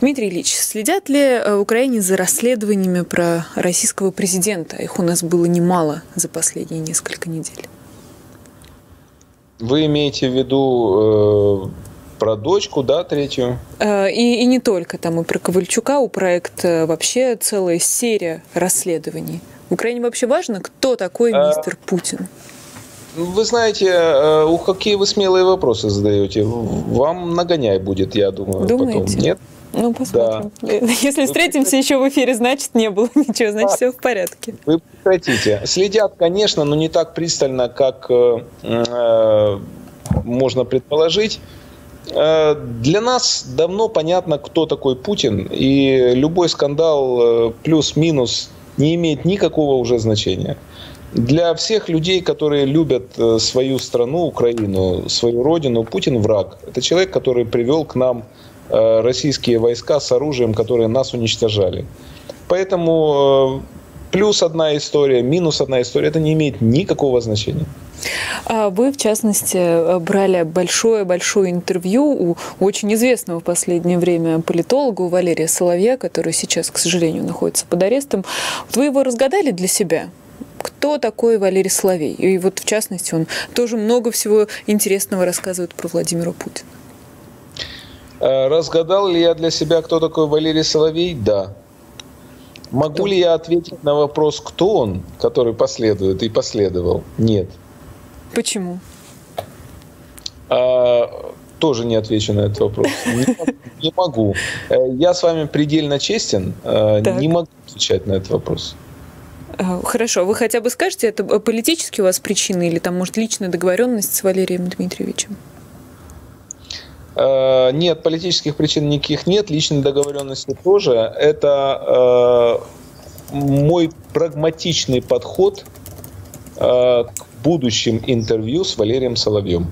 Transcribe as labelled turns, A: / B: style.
A: Дмитрий Ильич, следят ли э, в Украине за расследованиями про российского президента? Их у нас было немало за последние несколько недель.
B: Вы имеете в виду э, про дочку, да, третью?
A: Э, и, и не только там, и про Ковальчука, у проекта вообще целая серия расследований. В Украине вообще важно, кто такой а... мистер Путин?
B: Вы знаете, э, у какие вы смелые вопросы задаете. Вам нагоняй будет, я думаю,
A: Думаете? потом. Нет? Ну, посмотрим. Да. Если встретимся еще в эфире, значит, не было ничего, значит, все в порядке.
B: Вы прекратите. Следят, конечно, но не так пристально, как э, э, можно предположить. Э, для нас давно понятно, кто такой Путин, и любой скандал э, плюс-минус не имеет никакого уже значения. Для всех людей, которые любят э, свою страну, Украину, свою родину, Путин враг. Это человек, который привел к нам российские войска с оружием, которые нас уничтожали. Поэтому э, плюс одна история, минус одна история, это не имеет никакого значения.
A: А вы, в частности, брали большое-большое интервью у очень известного в последнее время политолога, Валерия Соловья, который сейчас, к сожалению, находится под арестом. Вы его разгадали для себя? Кто такой Валерий Соловей? И вот, в частности, он тоже много всего интересного рассказывает про Владимира Путина.
B: Э, разгадал ли я для себя, кто такой Валерий Соловей? Да. Могу ли я ответить на вопрос, кто он, который последует и последовал? Нет.
A: Почему?
B: А, тоже не отвечу на этот вопрос. Не, не могу. Э, я с вами предельно честен. Э, так. Не могу отвечать на этот вопрос.
A: Хорошо, вы хотя бы скажете, это политические у вас причины или там, может, личная договоренность с Валерием Дмитриевичем?
B: Э, нет, политических причин никаких нет, личной договоренности тоже. Это э, мой прагматичный подход э, к будущим интервью с Валерием Соловьем.